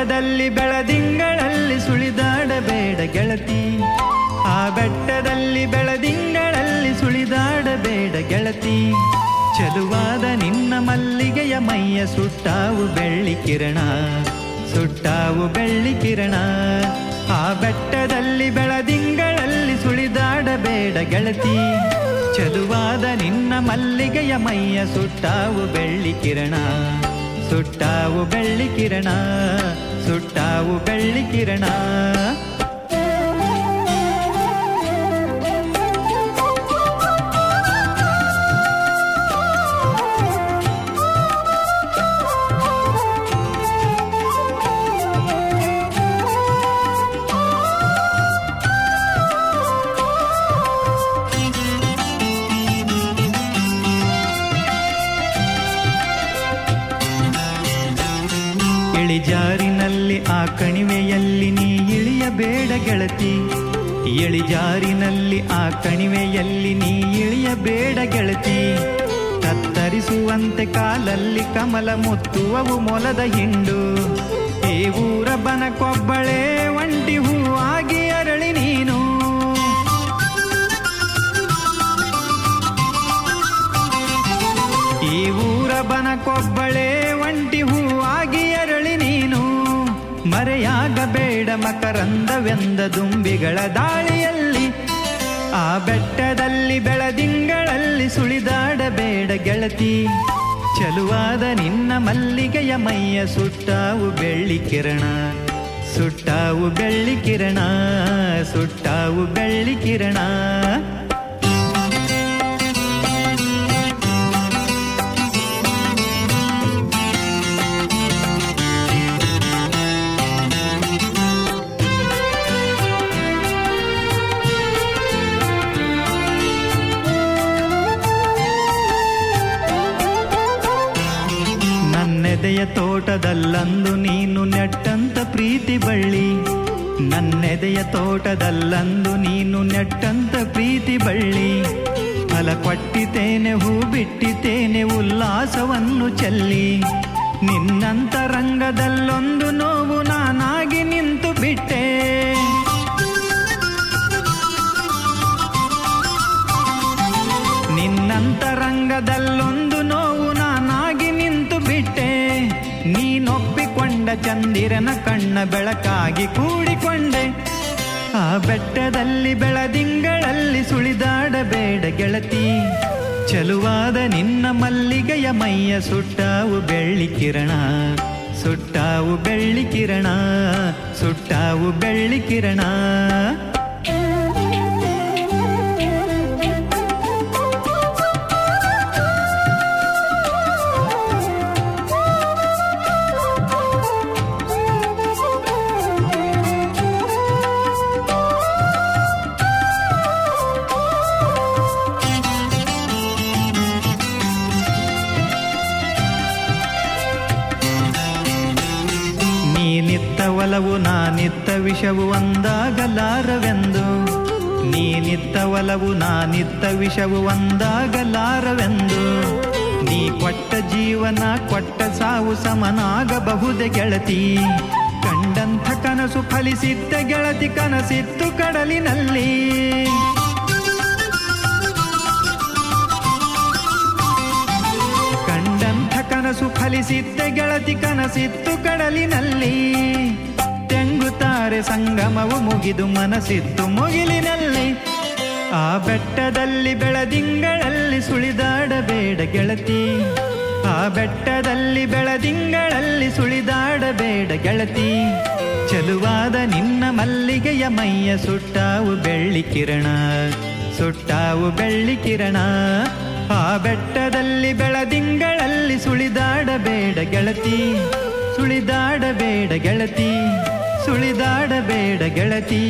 ಬೆಟ್ಟದಲ್ಲಿ ಬೆಳದಿಂಗಳಲ್ಲಿ ಸುಳಿದಾಡಬೇಡ ಗೆಳತಿ. ಆ ಬೆಟ್ಟದಲ್ಲಿ ಬೆಳದಿಂಗಳಲ್ಲಿ ಸುಳಿದಾಡಬೇಡ ಗೆಳತಿ. ಚಲುವಾದ ನಿನ್ನ ಮಲ್ಲಿಗೆಯ ಮೈಯ ಸುಟ್ಟಾವು ಬೆಳ್ಳಿ ಕಿರಣ, ಸುಟ್ಟಾವು ಬೆಳ್ಳಿ ಕಿರಣ. ಆ ಬೆಟ್ಟದಲ್ಲಿ ಬೆಳದಿಂಗಳಲ್ಲಿ ಸುಳಿದಾಡಬೇಡ ಗೆಳತಿ. ಚದುವಾದ ನಿನ್ನ ಮಲ್ಲಿಗೆಯ ಮೈಯ ಸುಟ್ಟಾವು ಬೆಳ್ಳಿ ಕಿರಣ, ಸುಟ್ಟಾವು ಬೆಳ್ಳಿ ಕಿರಣ. ಸುಟ್ಟಾವು ಬೆಳ್ಳಿ ಕಿರಣ. ಇಳಿಯಬೇಡ ಗೆಳತಿ ಇಳಿಜಾರಿನಲ್ಲಿ ಆ ಕಣಿವೆಯಲ್ಲಿ ನೀ ಇಳಿಯಬೇಡ ಗೆಳತಿ. ಕತ್ತರಿಸುವಂತೆ ಕಾಲಲ್ಲಿ ಕಮಲ ಮುತ್ತುವವು ಮೊಲದ ಹಿಂಡು. ಈ ಊರ ಬನಕೊಬ್ಬಳೆ ಒಂಟಿ ಹೂವಾಗಿ ಅರಳಿ ನೀನು. ಈ ಊರ ಬನಕೊಬ್ಬಳೆ ಒಂಟಿ ಹೂವಾಗಿ ಮರೆಯಾಗಬೇಡ ಮಕರಂದವೆಂದ ದುಂಬಿಗಳ ದಾಳಿಯಲ್ಲಿ. ಆ ಬೆಟ್ಟದಲ್ಲಿ ಬೆಳದಿಂಗಳಲ್ಲಿ ಸುಳಿದಾಡಬೇಡ ಗೆಳತಿ. ಚಲುವಾದ ನಿನ್ನ ಮಲ್ಲಿಗೆಯ ಮೈಯ ಸುಟ್ಟಾವು ಬೆಳ್ಳಿ ಕಿರಣ, ಸುಟ್ಟಾವು ಬೆಳ್ಳಿ ಕಿರಣ, ಸುಟ್ಟಾವು ಬೆಳ್ಳಿ ಕಿರಣ. ನನ್ನೆದೆಯ ತೋಟದಲ್ಲಂದು ನೀನು ನೆಟ್ಟಂತ ಪ್ರೀತಿ ಬಳ್ಳಿ. ನನ್ನೆದೆಯ ತೋಟದಲ್ಲಂದು ನೀನು ನೆಟ್ಟಂತ ಪ್ರೀತಿ ಬಳ್ಳಿ. ಫಲ ಕೊಟ್ಟಿತೇನೆ, ಹೂ ಬಿಟ್ಟಿತೇನೆ, ಉಲ್ಲಾಸವನ್ನು ಚೆಲ್ಲಿ. ನಿನ್ನಂತರಂಗದಲ್ಲೊಂದು ನೋವು ನಾನಾಗಿ ನಿಂತು ಬಿಟ್ಟೆ. ನಿನ್ನಂತರಂಗದಲ್ಲೊಂದು ನೋವು ಚಂದಿರನ ಕಣ್ಣ ಬೆಳಕಾಗಿ ಕೂಡಿಕೊಂಡೆ. ಆ ಬೆಟ್ಟದಲ್ಲಿ ಬೆಳದಿಂಗಳಲ್ಲಿ ಸುಳಿದಾಡಬೇಡ ಗೆಳತಿ. ಚಲುವಾದ ನಿನ್ನ ಮಲ್ಲಿಗೆಯ ಮೈಯ ಸುಟ್ಟಾವು ಬೆಳ್ಳಿ ಕಿರಣ, ಸುಟ್ಟಾವು ಬೆಳ್ಳಿ ಕಿರಣ, ಸುಟ್ಟಾವು ಬೆಳ್ಳಿ ಕಿರಣ. ಒಲವು ನಾನಿತ್ತ ವಿಷವು ಒಂದಾಗಲಾರವೆಂದು ನೀನಿತ್ತ ಒಲವು ನಾನಿತ್ತ ವಿಷವು ಒಂದಾಗಲಾರವೆಂದು ನೀ ಕೊಟ್ಟ ಜೀವನ ಕೊಟ್ಟ ಸಾವು ಸಮನಾಗಬಹುದೇ ಗೆಳತಿ. ಕಂಡಂಥ ಕನಸು ಫಲಿಸಿದ್ದ ಗೆಳತಿ ಕನಸಿತ್ತು ಕಡಲಿನಲ್ಲಿ. ಕಂಡಂಥ ಕನಸು ಫಲಿಸಿದ್ದ ಗೆಳತಿ ಕನಸಿತ್ತು ಕಡಲಿನಲ್ಲಿ. ತೆಂಗುತ್ತಾರೆ ಸಂಗಮವು ಮುಗಿದು ಮನಸ್ಸಿತ್ತು ಮುಗಿಲಿನಲ್ಲಿ. ಆ ಬೆಟ್ಟದಲ್ಲಿ ಬೆಳದಿಂಗಳಲ್ಲಿ ಸುಳಿದಾಡಬೇಡ ಗೆಳತಿ. ಆ ಬೆಟ್ಟದಲ್ಲಿ ಬೆಳದಿಂಗಳಲ್ಲಿ ಸುಳಿದಾಡಬೇಡ ಗೆಳತಿ. ಚಲುವಾದ ನಿನ್ನ ಮಲ್ಲಿಗೆಯ ಮೈಯ ಸುಟ್ಟಾವು ಬೆಳ್ಳಿ ಕಿರಣ, ಸುಟ್ಟಾವು ಬೆಳ್ಳಿ ಕಿರಣ. ಆ ಬೆಟ್ಟದಲ್ಲಿ ಬೆಳದಿಂಗಳಲ್ಲಿ ಸುಳಿದಾಡಬೇಡ ಗೆಳತಿ ಸುಳಿದಾಡಬೇಡ ಗೆಳತಿ. ಸುಳಿದಾಡಬೇಡ ಗೆಳತಿ.